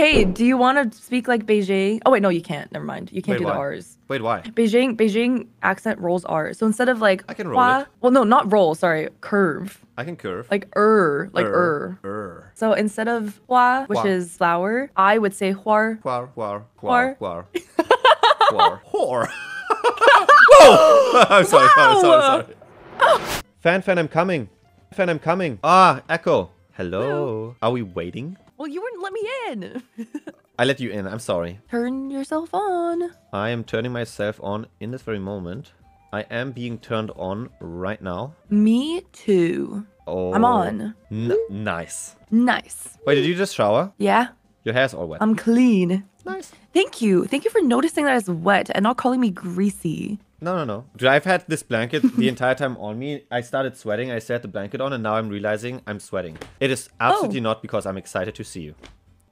Hey, do you want to speak like Beijing? Oh wait, no, you can't. Never mind. You can't Wait, do the? R's. Wait, why? Beijing Beijing accent rolls R. So instead of like I can roll hua- it. Well, no, not roll. Sorry, curve. I can curve. Like er, like er. Er. So instead of hua, which Hua. is flower, I would say huar. Huar, huar, Huar. huar, huar. Huar. Whore. Whoa! I'm sorry, sorry, sorry, sorry. Fan, fan, I'm coming. Fan, I'm coming. Ah, Echo. Hello. Are we waiting? Well, you wouldn't let me in. I let you in. I'm sorry. Turn yourself on. I am turning myself on in this very moment. I am being turned on right now. Me too. Oh. I'm on. Nice. Nice. Wait, did you just shower? Yeah, Your hair's all wet. I'm clean. nice. Thank you. Thank you for noticing that it's wet and not calling me greasy. No, no, no. Dude, I've had this blanket the entire time on me. I started sweating. I set the blanket on, and now I'm realizing I'm sweating. It is oh. absolutely Oh. not because I'm excited to see you.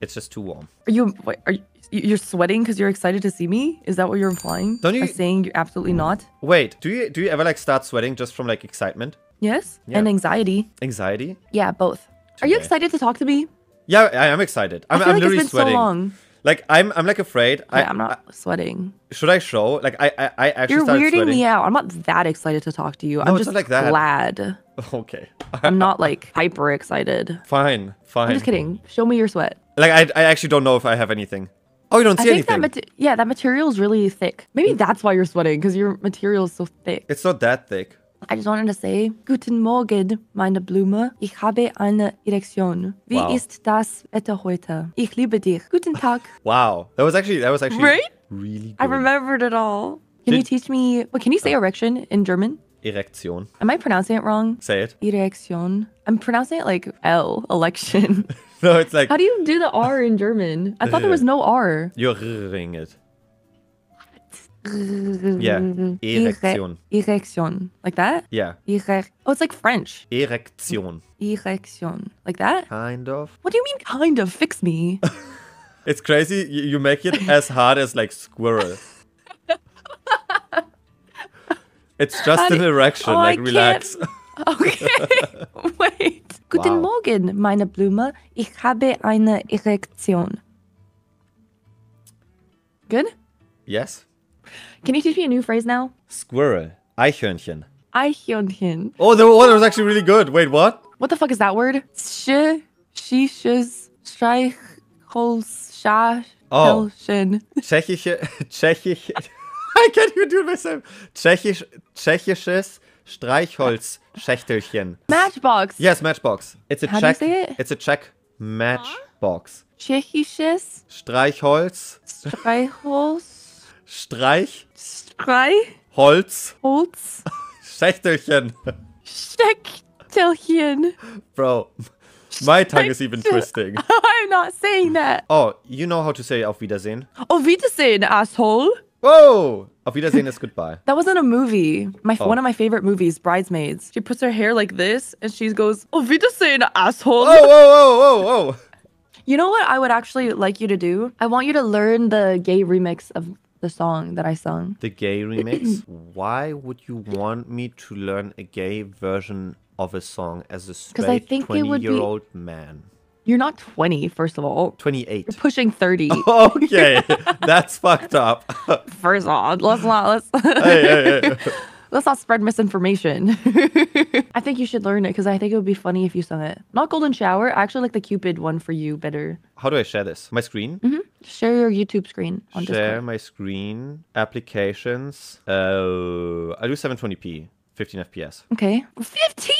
It's just too warm. Are you? Wait, are you? You're sweating because you're excited to see me? Is that what you're implying? Don't you- By saying you're absolutely not? Wait, do you do you ever like start sweating just from like excitement, Yes. Yeah. And anxiety. anxiety? Yeah, both. Are you excited to talk to me? Yeah, I am excited. I'm, I feel I'm like literally it's been sweating. so long. Like I'm I'm like afraid. I, Yeah, I'm not sweating. Should I show? Like I I, I actually You're weirding sweating. me out. I'm not that excited to talk to you. I'm just like that. glad. Okay. I'm not like hyper excited. fine, fine. I'm just kidding. Show me your sweat. Like I I actually don't know if I have anything. Oh, you don't I see think anything. that yeah, that material is really thick. Maybe mm. that's why you're sweating because your material is so thick. it's not that thick. I just wanted to say, Guten Morgen, meine Blume. Ich habe eine Erektion. Wie Wow. ist das Wetter heute? Ich liebe dich. Guten Tag. Wow, that was actually that was actually Right? really good. I remembered it all. Can you teach me? What can you say uh. erection in German? Erektion. Am I pronouncing it wrong? Say it. Erektion. I'm pronouncing it like L, election. No, it's like How do you do the R in German? I thought there was no R. you're ring it. Yeah, Erektion. Erektion. Like that? Yeah, Erek- oh, it's like French. Erektion. Erection. Like that? Kind of. What do you mean, kind of? Fix me. It's crazy. You, make it as hard as like squirrel. it's just do- an erection. Oh, I like can't- relax. Okay. Wait. Guten Wow. Morgen, meine Blume. Ich habe eine Erektion. Good? yes. Can you teach me a new phrase now? Squirrel. Eichhörnchen. Eichhörnchen. Oh, the one that was actually really good. Wait, what? What the fuck is that word? Sch, shishes, streichholz, scha, Oh. Schellchen. Tschechische, Tschechisch, I can't even do it myself. Tschechisch, tschechisches Streichholzschächtelchen. Matchbox. Yes, Matchbox. It's a How do you say it? It's a Czech Matchbox. Tschechisches Streichholz, Streichholz. Streich, Streichholz. Holz, Holz. Schächtelchen. Stecktelchen. Bro, my tongue is even twisting. I'm not saying that. Oh, you know how to say Auf Wiedersehen? Auf Wiedersehen, asshole. Whoa! Auf Wiedersehen is goodbye. That wasn't a movie. My Oh. one of my favorite movies, Bridesmaids. She puts her hair like this and she goes, Auf Wiedersehen, asshole. Whoa, whoa, whoa, whoa, whoa! You know what I would actually like you to do? I want you to learn the gay remix of the song that I sung. The gay remix? Why would you want me to learn a gay version of a song as a straight think it 20 would be- year old man? You're not 20, first of all. 28. Pushing 30. Okay, that's fucked up. First of all, let's not let's hey, hey, hey. let's not spread misinformation. I think you should learn it because I think it would be funny if you sung it. Not Golden Shower. I actually like the Cupid one for you better. How do I share this? My screen? Mm-hmm. Share your YouTube screen on Share Discord. my screen. Applications. Uh, I do 720p, 15 FPS. Okay. 15?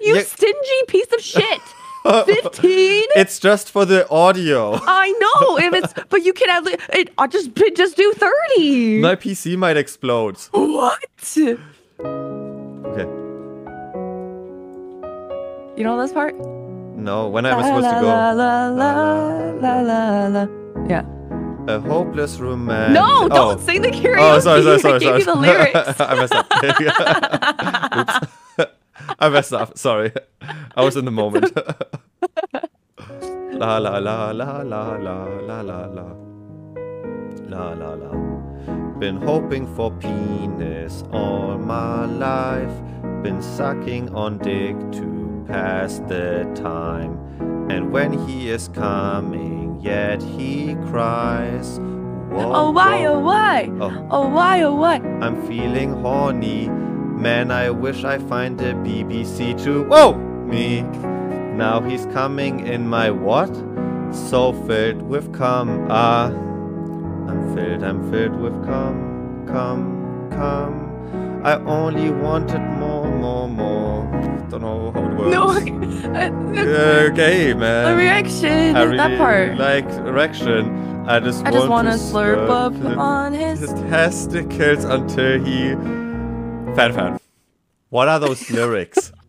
You Yeah. stingy piece of shit. 15? It's just for the audio. I know if it's, but you can at least. It, I just just do thirty. My PC might explode. what? Okay you know this part? No, when am I supposed to go? La Yeah. A hopeless romantic. No, oh. don't oh. sing the karaoke. Oh, sorry, sorry, sorry, I gave sorry. you the lyrics. I messed up. Oops. I messed up. Sorry. I was in the moment. la la la la la la la la la. La la la. Been hoping for penis all my life. Been sucking on dick to pass the time. And when he is coming, yet he cries. Whoa, Oh why, whoa. oh why? Oh. Oh why, oh why? I'm feeling horny. Man, I wish I find a BBC to whoa me. Now he's coming in my what? So filled with cum. Ah, I'm filled, I'm filled with cum, cum, cum. I only wanted more, Don't know how it works. No, uh, okay, man. the reaction, I really that part. like erection. I just I just want to slurp up on his- his testicles until he fan fan. What are those lyrics?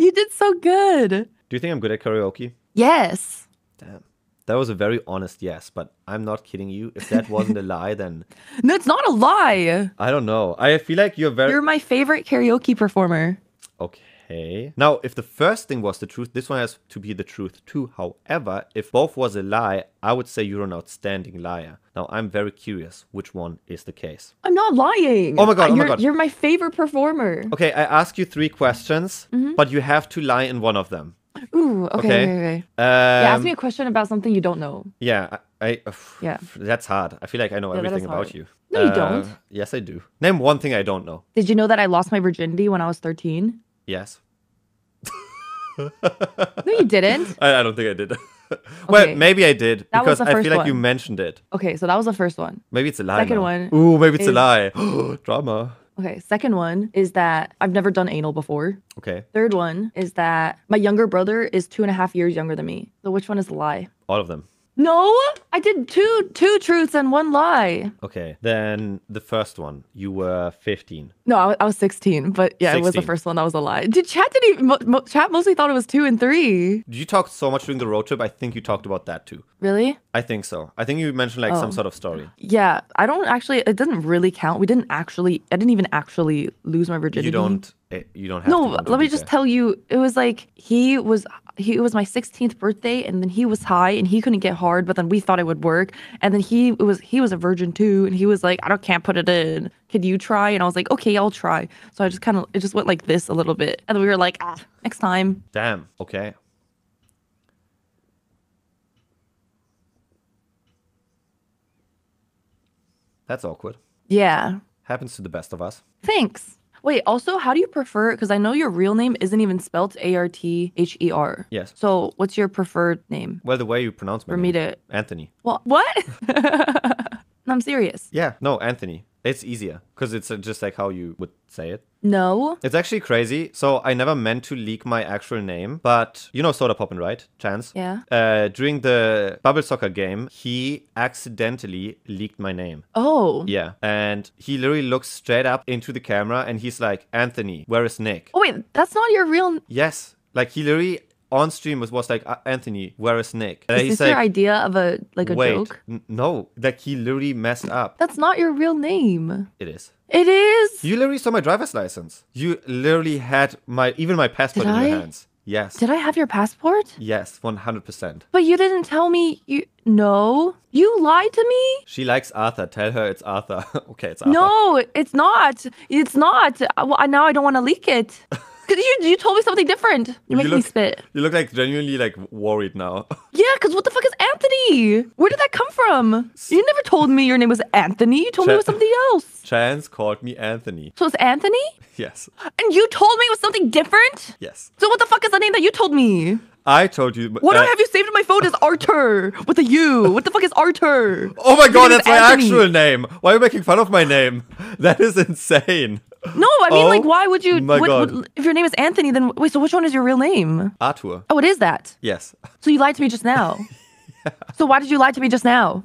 You did so good. Do you think I'm good at karaoke? Yes. Damn. That was a very honest yes, but I'm not kidding you. If that wasn't a lie, then No, it's not a lie. I don't know. I feel like you're very You're my favorite karaoke performer. Okay. Now, if the first thing was the truth, this one has to be the truth too. However, if both was a lie, I would say you're an outstanding liar. Now, I'm very curious which one is the case. I'm not lying. Oh my God, oh my you're, God. You're my favorite performer. Okay, I ask you three questions, Mm-hmm. but you have to lie in one of them. Ooh, okay, Okay. okay, okay. Um, Yeah, ask me a question about something you don't know. Yeah, I. I uh, Yeah. That's hard. I feel like I know Yeah, everything about you. No, you Uh, don't. Yes, I do. Name one thing I don't know. Did you know that I lost my virginity when I was 13? Yes. No, you didn't. I, I don't think I did. well, Okay. maybe I did That because I feel like you mentioned it. Okay, so that was the first one. Maybe it's a lie. Second now. one Ooh, maybe it's a lie. Drama. Okay, second one is that I've never done anal before. Okay. Third one is that my younger brother is two and a half years younger than me. So which one is a lie? All of them. No, I did two two truths and one lie. Okay. Then the first one. You were 15. No, I, I was 16, but yeah, it was the first one that was a lie. Did chat didn't even, mo- mo- chat mostly thought it was two and three. Did You talked so much during the road trip. I think you talked about that too. Really? I think so. I think you mentioned like some Oh. sort of story. Yeah, I don't actually. It doesn't really count. We didn't actually. I didn't even actually lose my virginity. You don't. Eh, You don't have. No, let me just tell you. It was like he was. He it was my 16th birthday, and then he was high, and he couldn't get hard. But then we thought it would work, and then he it was he was a virgin too, and he was like, I don't can't put it in. Could you try? And I was like, okay, I'll try. So I just kind of it just went like this a little bit, and then we were like, ah, next time. Damn. Okay. That's awkward. Yeah. Happens to the best of us. Thanks. Wait, also, how do you prefer? Because I know your real name isn't even spelled A R T H E R. Yes. So, what's your preferred name Well, the way you pronounce my for name. me to? Anthony. Well, what? I'm serious. Yeah. No, Anthony. It's easier because it's uh, just like how you would say it. No. It's actually crazy. So I never meant to leak my actual name, but you know Sodapoppin, right? Chance. Yeah. Uh, during the bubble soccer game, he accidentally leaked my name. Oh. Yeah, and he literally looks straight up into the camera and he's like, "Anthony, where is Nick?" Oh wait, that's not your real. Yes, like he literally on stream was, was like, "Uh, "Anthony, where is Nick?" And Is this your idea of a like a "Wait, joke? no, like he literally messed up." That's not your real name. It is. It is. You literally saw my driver's license. You literally had my even my passport Did in your I? hands. Yes. Did I have your passport? Yes, 100%. But you didn't tell me. You no. You lied to me. She likes Arthur. Tell her it's Arthur. okay, it's Arthur. No, it's not. It's not. Uh, Well, now I don't want to leak it. Cause you you told me something different. You make me look, spit. You look like genuinely like worried now. Yeah, cause what the fuck is Anthony? Where did that come from? You never told me your name was Anthony. You told me it was something else. Chance called me Anthony. So it's Anthony, Yes. and you told me it was something different. Yes. So what the fuck is the name that you told me? I told you. What uh, I have you saved in my phone is Arthur with a U. What the fuck is Arthur? Oh my god, that's my Anthony. actual name. Why are you making fun of my name? That is insane. No, I mean Oh like why would you? my what- God. what- if your name is Anthony, then wait. So which one is your real name? Arthur. Oh, it is that. Yes. So you lied to me just now. So why did you lie to me just now?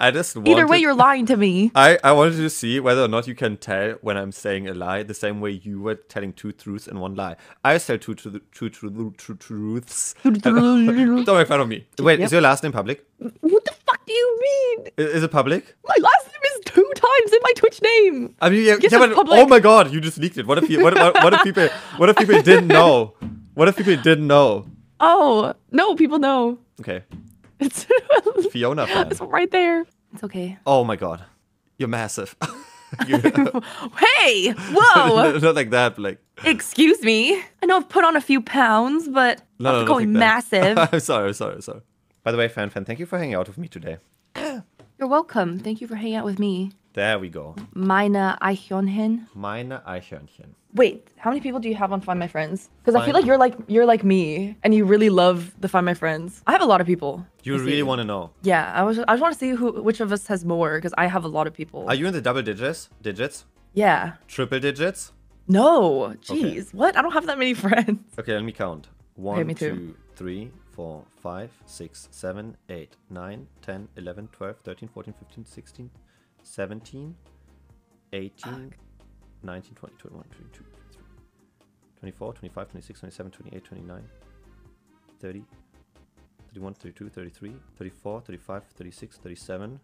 I just wanted, Either way, you're lying to me. I, I wanted to see whether or not you can tell when I'm saying a lie the same way you were telling two truths and one lie. I tell two, two, two, two, two truths. Don't make fun of me. Wait, Yep. is your last name public? What the fuck do you mean? Is it public? My last two times in my Twitch name. I mean, yeah, yeah, but oh public. oh my god, you just leaked it. What if you, what, what, what if people what if people didn't know? What if people didn't know? Oh no, people know. Okay, It's Fiona fan. it's right there. It's okay. Oh my god, you're massive. You- Hey, whoa! Not like that, but like Excuse me. I know I've put on a few pounds, but no, no, I'm no, going like massive. I'm sorry, I'm sorry, I'm sorry. By the way, Fan Fan, thank you for hanging out with me today. You're welcome. Thank you for hanging out with me. There we go. Meine Eichhörnchen. Meine Eichhörnchen. Wait, how many people do you have on Find My Friends? Because I feel like you're like you're like me, and you really love the Find My Friends. I have a lot of people. You really want to know? Yeah, I was. I just want to see who, which of us has more, because I have a lot of people. Are you in the double digits? Digits? yeah. Triple digits? No. Jeez. What? I don't have that many friends. Okay, let me count. One, me two, three, four, five, six, seven, eight, nine, 10, 11, 12, 13, 14, 15, 16, 17, 18, 19, 20, 21, 22, 23, 24, 25, 26, 27, 28, 29, 30, 31, 32, 33, 34, 35, 36, 37.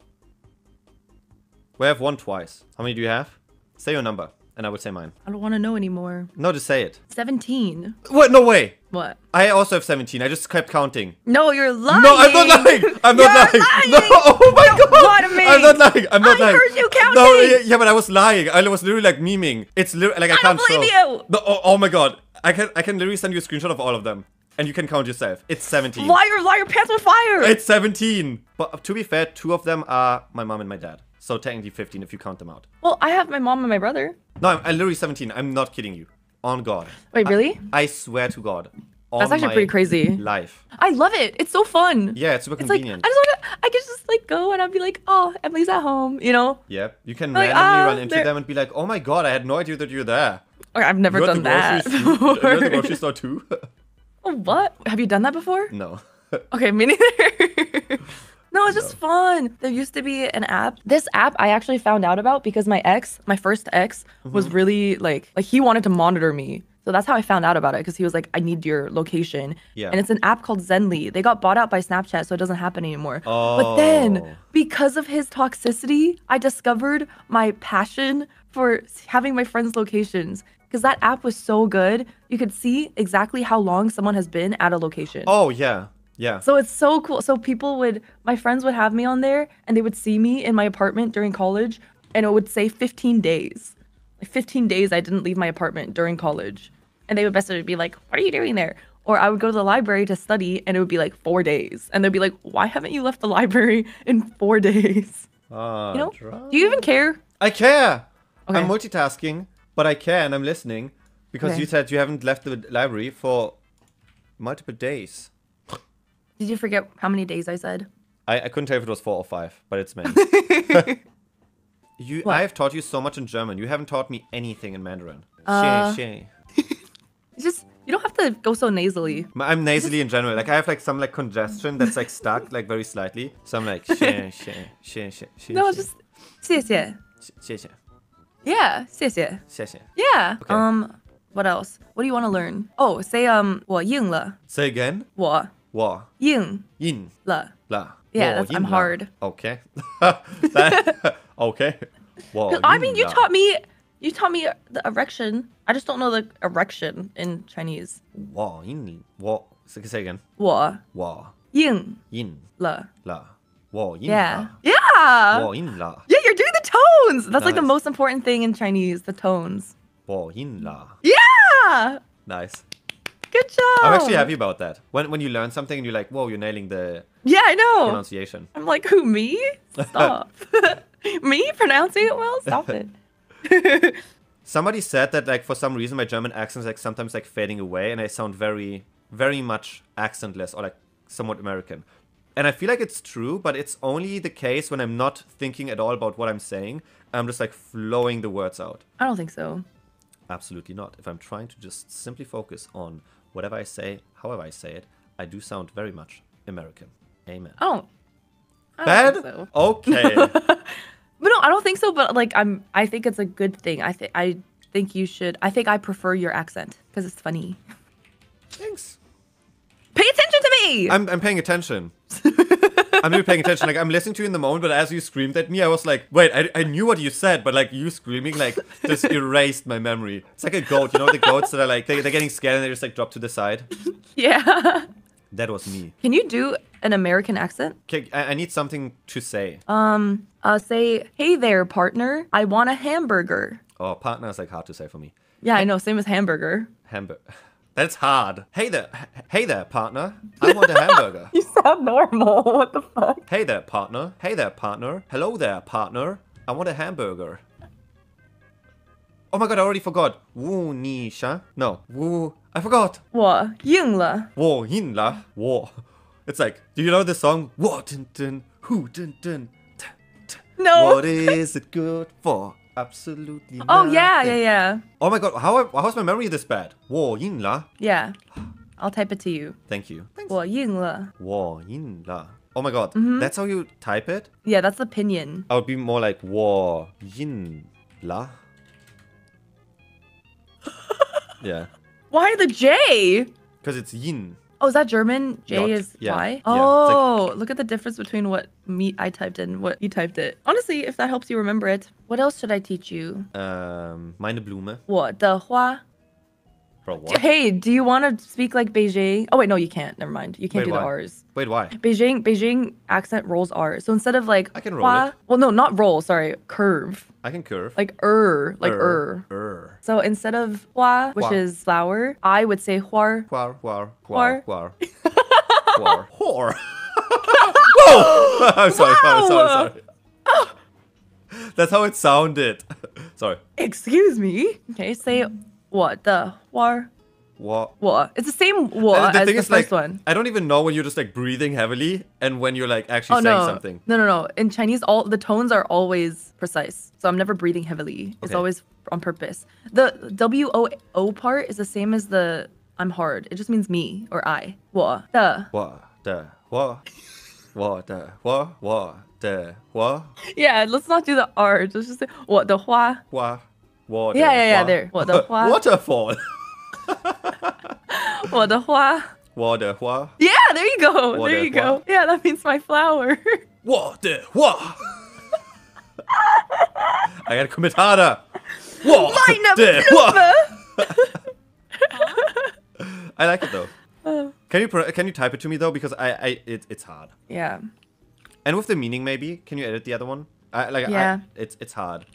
We have one twice. How many do you have? Say your number, and I would say mine. I don't want to know anymore. No, just say it. Seventeen. What? No way. What? I also have 17. I just kept counting. No, you're lying. No, I'm not lying. I'm not lying. lying. No, oh my Don't god. me. I'm not lying. I'm not I lying. heard you counting. No, yeah, yeah, but I was lying. I was literally like memeing. It's literally like I, I can't don't believe show. you. No, oh, oh my god. I can I can literally send you a screenshot of all of them, and you can count yourself. It's 17. Liar, liar, pants on fire. It's 17. But to be fair, two of them are my mom and my dad. So technically 15 if you count them out. well, I have my mom and my brother. No, I'm, I'm literally 17. I'm not kidding you. On God. Wait, really? I swear to God. That's actually pretty crazy. Life. I love it. It's so fun. Yeah, it's super It's like I just want to. I could just like go and I'd be like, oh, Emily's at home. You know. Yep. You can Like, randomly ah, run into there- them and be like, oh my god, I had no idea that you're there. Or I've never You're done that. grocery. You're at the grocery store too? Oh, what? Have you done that before? no. Okay, me neither. No, it's just fun. There used to be an app. This app I actually found out about because my ex, my first ex, was Mm-hmm. really like like he wanted to monitor me. So that's how I found out about it because he was like, I need your location. Yeah. And it's an app called Zenly. They got bought out by Snapchat, so it doesn't happen anymore. Oh. But then, Oh. because of his toxicity, I discovered my passion for having my friends' locations. Because that app was so good, you could see exactly how long someone has been at a location. Oh, yeah. Yeah. So it's so cool. So people would, my friends would have me on there and they would see me in my apartment during college and it would say 15 days. Like 15 days I didn't leave my apartment during college. And they would basically be like, what are you doing there? Or I would go to the library to study and it would be like four days. And they'd be like, why haven't you left the library in four days? Ah, You know? Do you even care? I care. I'm multitasking, but I care and I'm listening because Okay. you said you haven't left the library for multiple days. Did you forget how many days I said? I, I couldn't tell if it was four or five, but it's many. you, What? I have taught you so much in German. You haven't taught me anything in Mandarin. Uh, Xie, xie. It's just, you don't have to go so nasally. I'm nasally in general. Like I have like some like congestion that's like stuck like very slightly. So I'm like xie, xie, xie, xie, xie, No, xie, just, 谢谢. xie, xie, Yeah, 谢谢. xie, xie. Yeah. Okay. Um, what else? What do you want to learn? Oh, say um, 我硬了. Say again. 我 我硬了. yin la. Yeah, 我 that's- I'm 硬了 hard. Okay. That- okay. 我 I mean, you 硬了 taught me. You taught me the erection. I just don't know the erection in Chinese. 我硬我 say say again. 我我硬硬了.了。我硬 Yeah. 了。 Yeah. 我硬了。 Yeah, you're doing the tones. That's like the Nice. most important thing in Chinese, the tones. 我硬了。 Yeah. Nice. Good job. I'm actually happy about that. When when you learn something and you're like, whoa, you're nailing the Yeah, I know. pronunciation. I'm like, who, me? Stop. me pronouncing it well? Stop it. Somebody said that like for some reason my German accent is like sometimes like fading away and I sound very very much accentless or like somewhat American. And I feel like it's true, but it's only the case when I'm not thinking at all about what I'm saying. I'm just like flowing the words out. I don't think so. Absolutely not. If I'm trying to just simply focus on whatever I say, however I say it, I do sound very much American. Amen. Oh. Don't Bad? so. Okay. But no, I don't think so. But like, I'm. I think it's a good thing. I think. I think you should. I think I prefer your accent because it's funny. Thanks. Pay attention to me. I'm, I'm paying attention. I'm really paying attention. Like I'm listening to you in the moment, but as you screamed at me, I was like, wait, I, I knew what you said, but like you screaming like just erased my memory. It's like a goat, you know, the goats that are like they, they're getting scared and they just like drop to the side. yeah. That was me. Can you do an American accent? Okay, I, I need something to say. Um. Uh. Say, hey there, partner. I want a hamburger. oh, partner is like hard to say for me. Yeah, I know. Same as hamburger. Hamburger. That's hard. Hey there, h- hey there, partner. I want a hamburger. You sound normal. What the fuck? Hey there, partner. Hey there, partner. Hello there, partner. I want a hamburger. Oh my god, I already forgot. Wu ni sha. No, wu. I forgot. 我硬了。 Wo yin la. Wo. It's like, do you know the song? Wo dun dun. Hu dun dun. ta, ta. No. What is it good for? Absolutely Oh yeah, nothing. yeah, yeah, Oh my god, how how's my memory this bad? Wo yin la. yeah. I'll type it to you. Thank you. Thanks. 我硬了。 Wo yin la. Oh my god, Mm-hmm. that's how you type it? Yeah, that's the pinyin. I would be more like wo yin la. yeah, Why the J? because it's yin. Oh, is that German? J is yeah. Y. Oh. Like... look at the difference between what me I typed in and what you typed it. Honestly, if that helps you remember it. What else should I teach you? Um, meine Blume. What the hua? Bro, what? Hey, do you want to speak like Beijing? Oh wait, no, you can't. Never mind. You can't Wait, do the? R's. Wait, why? Beijing Beijing accent rolls R. So instead of like I can roll hua- it. Well, no, not roll. Sorry, curve. I can curve. Like er, like er. Er. So instead of hua, which Hua. is flower, I would say huar. Huar, huar, Huar. huar, huar. Whore. Whoa! I'm sorry, sorry, sorry, Wow. sorry. That's how it sounded. sorry. Excuse me. Okay, say what the war. What? What? It's the same what uh, the as the is, first like, one. I don't even know when you're just like breathing heavily and when you're like actually oh, saying no. something. No, no, no. In Chinese, all the tones are always precise. So I'm never breathing heavily. Okay. It's always on purpose. The W O O part is the same as the I'm hard. It just means me or I. What? The. What? The. What? What? The. What? What? The. What? Yeah, let's not do the R. Let's just say what the hua. Hua. What? Yeah, yeah, yeah, there. 我的花. Waterfall. 我的花. What the what? Yeah, there you go. 我的 There you go.花. Yeah, that means my flower. What the what? I gotta commit harder. What Meine the what? Blume. I like it though. Can you pro- can you type it to me though? Because I I it, it's hard. yeah. And with the meaning, maybe can you edit the other one? I like Yeah. I, it's it's hard.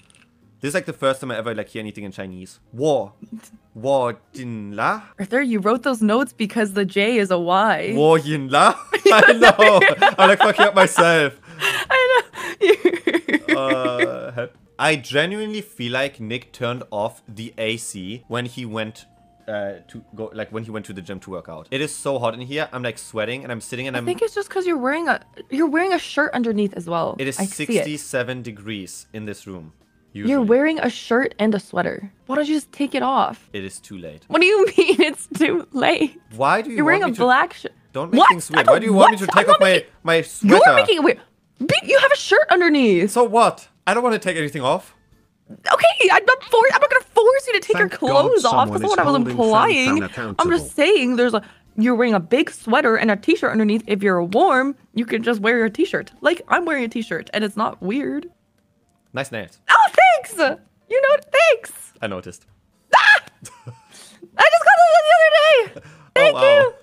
This is like the first time I ever like hear anything in Chinese. Wo, wo jin la, Arthur, you wrote those notes because the J is a Y. wo yin la. I know. I'm like fucking up myself. I know. Uh. I genuinely feel like Nick turned off the AC when he went uh, to go like when he went to the gym to work out. It is so hot in here. I'm like sweating and I'm sitting and I I'm. think it's just because you're wearing a you're wearing a shirt underneath as well. It is I see it. 67 degrees in this room. Usually. You're wearing a shirt and a sweater. Why don't you just take it off? It is too late. What do you mean it's too late? Why do you You're wearing want a to- black shirt. Don't make What? things weird. Why don't- you want me to take off my making- my sweater? You're making it weird. Be- You have a shirt underneath. So what? I don't want to take anything off. Okay, I'm not for- I'm not gonna force you to take your Thank God clothes off. someone That's is not what I was holding implying. Fan Fan I'm just saying there's a you're wearing a big sweater and a t-shirt underneath. If you're warm, you can just wear your t-shirt. Like I'm wearing a t-shirt and it's not weird. Nice nails. Oh, thanks. You know, thanks. I noticed. Ah! I just got them the other day. Thank oh, wow.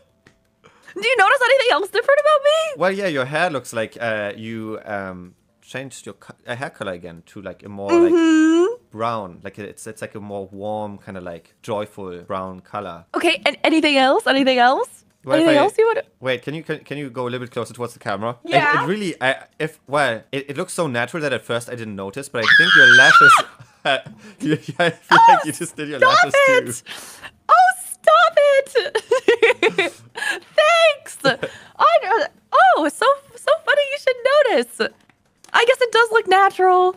you. Do you notice anything else different about me? Well, yeah, your hair looks like uh, you um, changed your co- hair color again to like a more Mm-hmm. brown. Like it's it's like a more warm, kind of like joyful brown color. Okay, and anything else? Anything else? Well, anything I- else you would? Wait, can you can, can you go a little bit closer towards the camera? It- Yeah. It, really, I, if well, it, it looks so natural that at first I didn't notice, but I think your lashes. you, I feel oh, like you just did your Stop lashes it! too. Oh, stop it! Thanks. I. Oh, so so funny. You should notice. I guess it does look natural.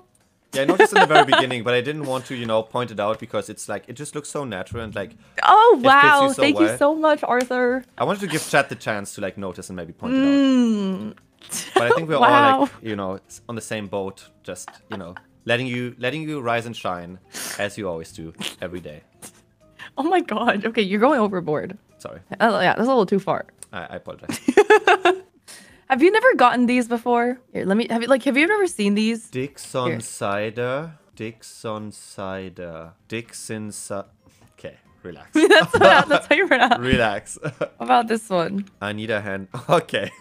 Yeah, I noticed in the very beginning, but I didn't want to, you know, point it out because it's like it just looks so natural and like Oh wow! you so Thank you so much, Arthur. I wanted to give Chad the chance to like notice and maybe point it out. Mm. But I think we're all like, you know, on the same boat, just you know, letting you letting you rise and shine as you always do every day. Oh my god. Okay, you're going overboard. Sorry, Oh yeah, that's a little too far. I, I apologize. Have you never gotten these before? Here, let me have you like have you ever seen these? Dixon Here. cider, Dixon cider, Dixon cider. Okay, relax, that's, what, that's how you pronounce. relax. About this one? I need a hand. Okay,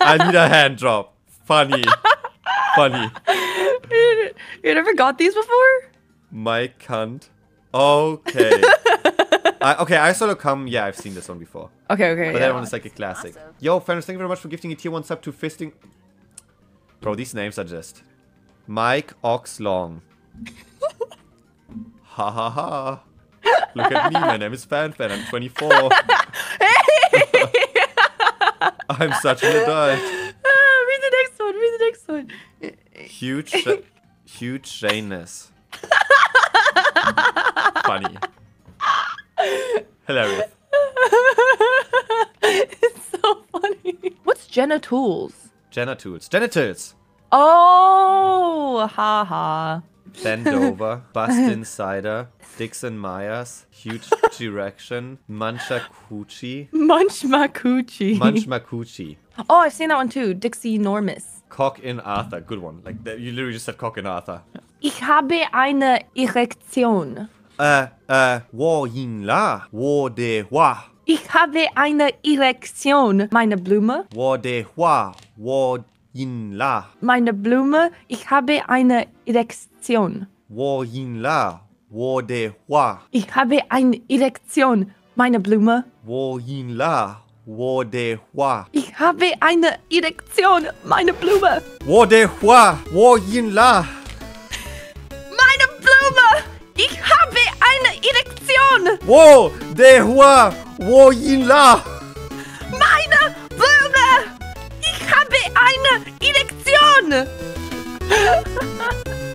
I need a hand drop. Funny, funny. You never got these before? My cunt. Okay. Uh, okay, I solo come. Yeah, I've seen this one before. Okay, okay. But yeah. that one is like a classic. Yo, Fairness, thank you very much for gifting a tier 1 sub to Fisting. Bro, these names are just. Mike Ox Long. ha ha ha. Look at me, my name is Fan Fan, I'm 24. I'm such an adult. Ah, read the next one. Read the next one. Huge, sh- huge Shayness. Funny. Hilarious. it's so funny. What's genitals? Genitals. Genitals. Oh, haha. Bend over, Bust Insider, Dixon Myers, Huge Direction, Mancha Coochie, Munch Makuchi. Munch Makuchi, Oh, I've seen that one too. Dixie Normus. Cock in Arthur. Good one. Like, you literally just said Cock in Arthur. Ich habe eine Erektion. Äh, äh, wo yin la, wo de hua, Ich habe eine Erektion. Meine Blume. wo de hua, wo yin la, Meine Blume. Ich habe eine Erektion. wo yin la, wo de hua, Ich habe eine Erektion. Meine Blume. wo yin la, wo de hua, Ich habe eine Erektion. Meine Blume. wo de hua, wo yin la. Erektion. Wo de hua, wo yin la. Meine Blume. Ich habe eine Erektion.